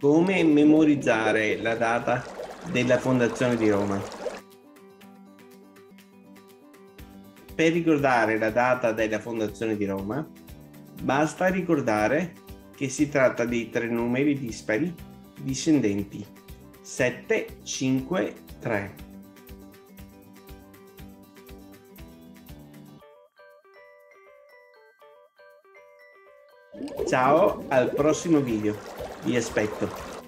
Come memorizzare la data della fondazione di Roma? Per ricordare la data della fondazione di Roma, basta ricordare che si tratta di tre numeri dispari discendenti 7, 5, 3. Ciao, al prossimo video. Vi aspetto.